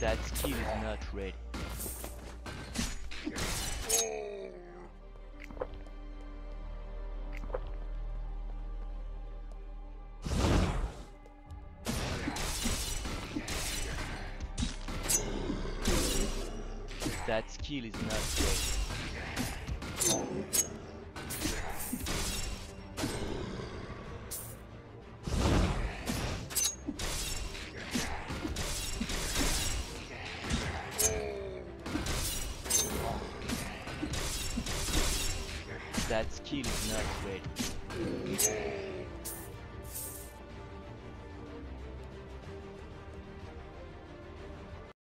That skill is not ready. That skill is not ready. That skill is not ready.